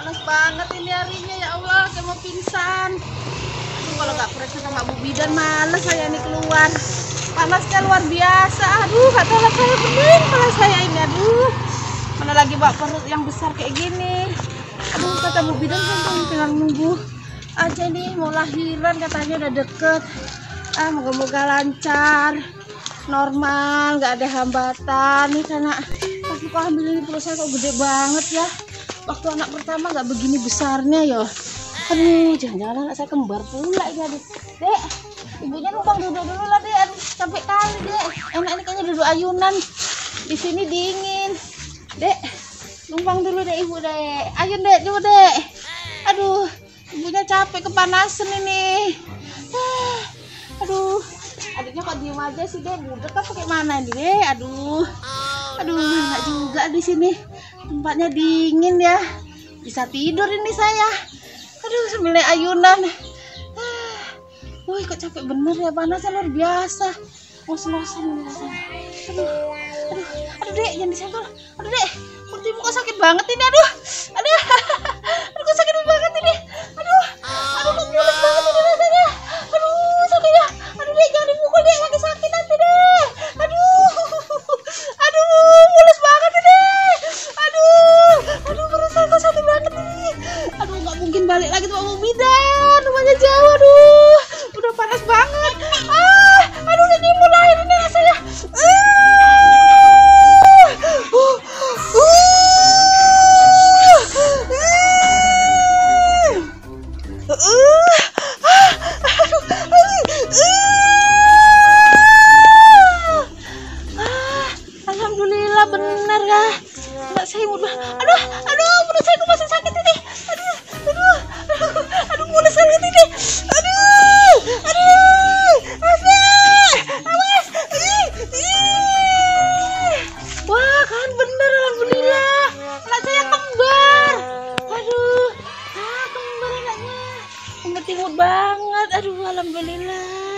panas banget ini harinya ya Allah. Saya mau pingsan. Aduh kalau nggak periksa sama Bu Bidan males saya ini keluar. Panasnya luar biasa. Aduh kata saya bening kalau saya ini. Aduh mana lagi bawa perut yang besar kayak gini? Aduh kata Bu Bidan kan tinggal nunggu aja nih mau lahiran katanya udah deket. Ah moga-moga lancar. Normal nggak ada hambatan. Nih karena pas aku ambil ini perut saya kok gede banget ya waktu anak pertama nggak begini besarnya ya. Aduh jangan-jangan anak saya kembar pula ini aduh. Dek ibunya numpang duduk dulu lah dek. Aduh capek kali dek. Enak ini kayaknya duduk ayunan. Di sini dingin. Dek numpang dulu deh ibu dek. Ayo dek coba dek. Aduh ibunya capek kepanasan ini. Ah, aduh. Adiknya kok diem aja sih dek. Budek apa kayak mana ini dek? Aduh. Aduh nggak juga di sini tempatnya dingin ya. Bisa tidur ini saya. Aduh sambil ayunan. Ah, wih kok capek bener ya? Panasnya luar biasa. Ngos-ngosan rasanya aduh aduh aduh dek jangan disenggol aduh dek kok sakit banget ini aduh aduh balik lagi tuh mau bidan rumahnya jauh aduh udah panas banget ah aduh mau lahir ini rasanya ah uh, uh, uh, ah, uh, ah, alhamdulillah bener ya Mbak saya aduh aduh menurut banget. Aduh alhamdulillah